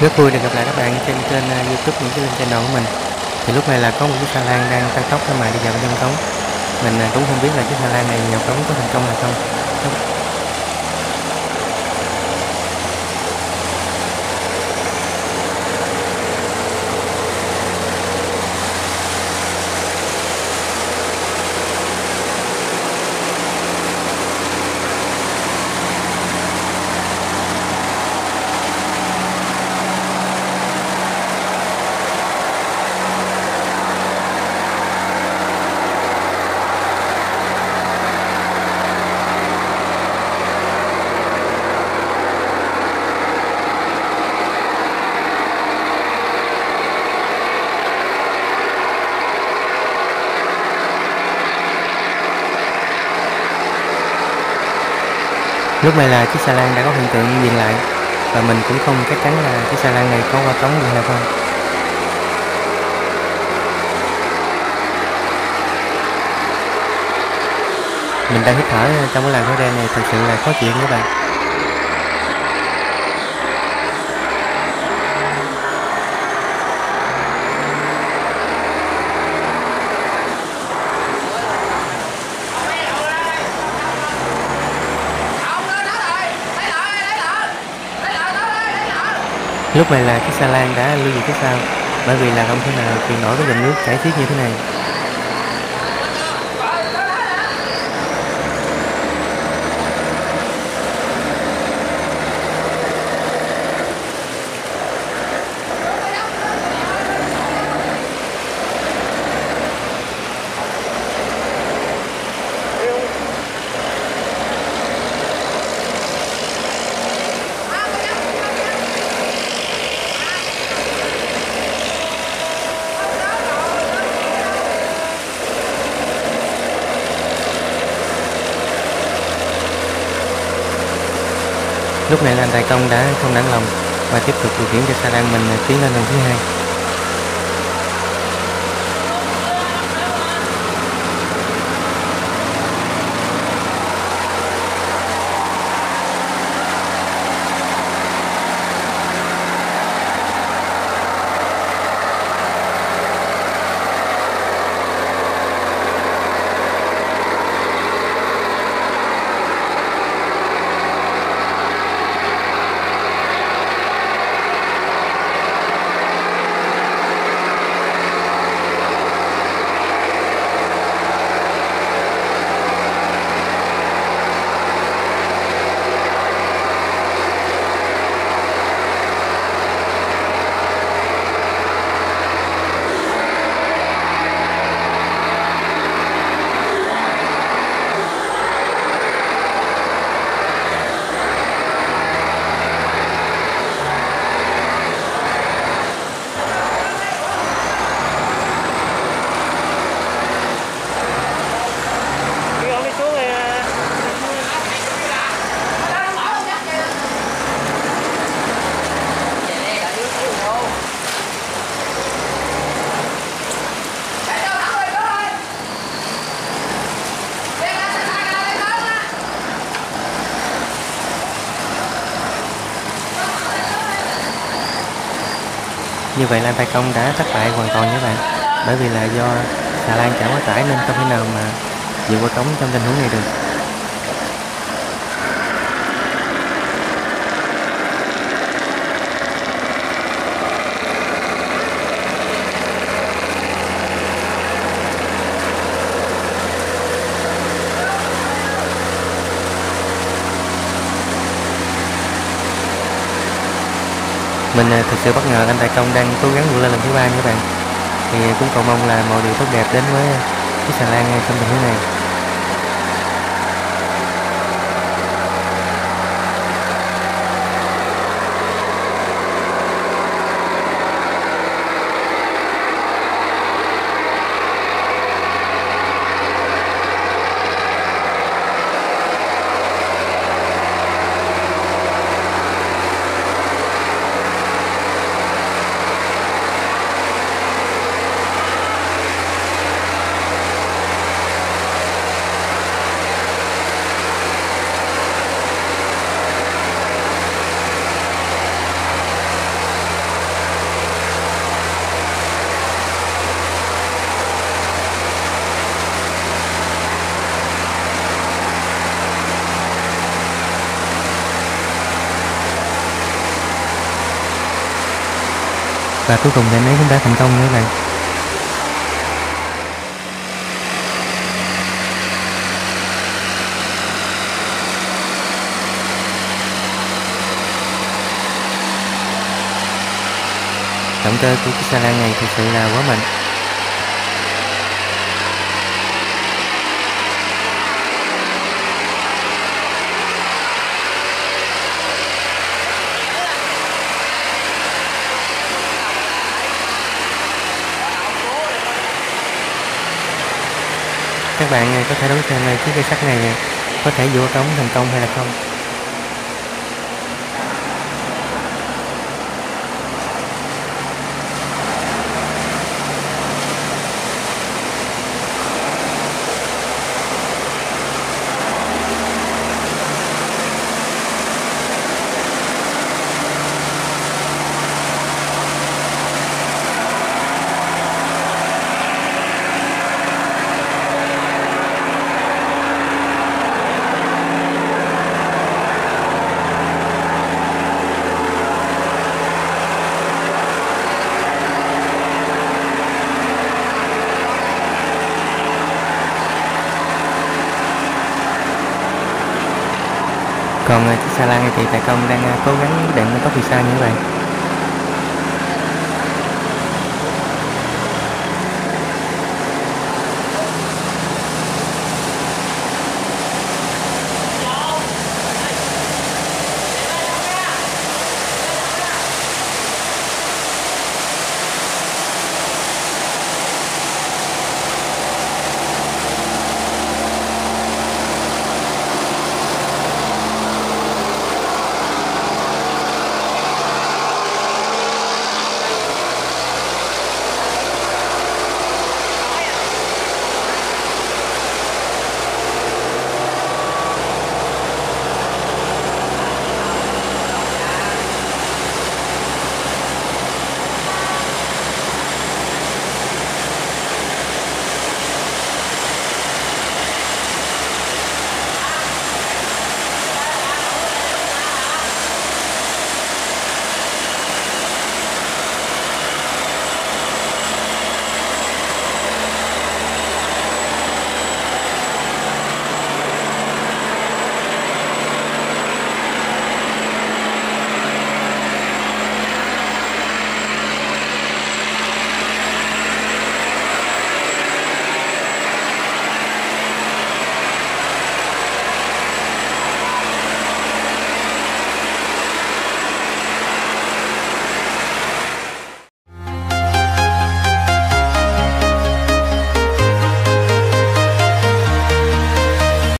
Rất vui được gặp lại các bạn trên kênh uh, ờ, YouTube những cái linh channel của mình. Thì lúc này là có một chiếc xà lan đang tăng tốc mà đi vào bên trong cống. Mình uh, cũng không biết là chiếc xà lan này vào cống có thành công hay không. Lúc này là chiếc xà lan đã có hiện tượng dừng lại và mình cũng không chắc chắn là chiếc xà lan này có qua cống được hay không. Mình đang hít thở, trong cái làn khói đen này thật sự là khó chịu các bạn. Lúc này là cái xa lan đã lưu về phía sau bởi vì là không thể nào chịu nổi cái dòng nước chảy xiết như thế này. Lúc này là anh Tài Công đã không nản lòng và tiếp tục điều khiển cho xe lan mình à, tiến lên lần thứ hai. Như vậy là tài công đã thất bại hoàn toàn các bạn. Bởi vì là do xà lan chở quá tải nên không thể nào mà vượt qua cống trong tình huống này được. Mình à, thực sự bất ngờ anh Tài Công đang cố gắng vượt lên lần thứ ba các bạn. Thì cũng cầu mong là mọi điều tốt đẹp đến với chiếc xà lan trong tình huống này. Và cuối cùng thì anh ấy cũng đã thành công nữa bạn động cơ của chiếc xe lan này thực sự là quá mạnh. Các bạn có thể đoán xem chiếc cây sắt này có thể vô cống thành công hay là không. Còn ờ, chiếc xà lan này thì tài công đang ờ, cố gắng định tốc từ sao như vậy